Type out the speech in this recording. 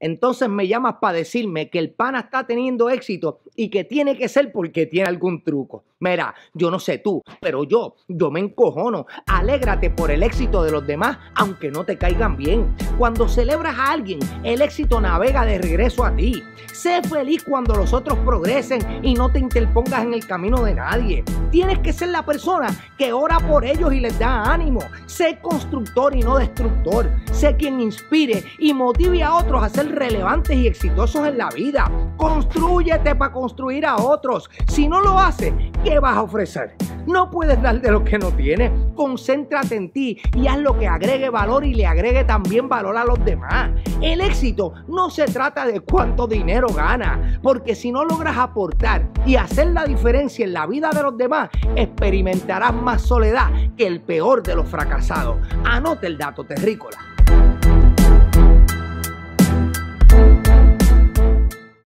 entonces me llamas para decirme que el pana está teniendo éxito y que tiene que ser porque tiene algún truco. Mira, yo no sé tú, pero yo, yo me encojono. Alégrate por el éxito de los demás, aunque no te caigan bien. Cuando celebras a alguien, el éxito navega de regreso a ti. Sé feliz cuando los otros progresen y no te interpongas en el camino de nadie. Tienes que ser la persona que ora por ellos y les da ánimo. Sé constructor y no destructor. Sé quien inspire y motive a otros a ser relevantes y exitosos en la vida. Construyete para construir a otros. Si no lo haces, ¿qué vas a ofrecer? No puedes dar de lo que no tienes. Concéntrate en ti y haz lo que agregue valor y le agregue también valor a los demás. El éxito no se trata de cuánto dinero gana, porque si no logras aportar y hacer la diferencia en la vida de los demás, experimentarás más soledad que el peor de los fracasados. Anote el dato terrícola.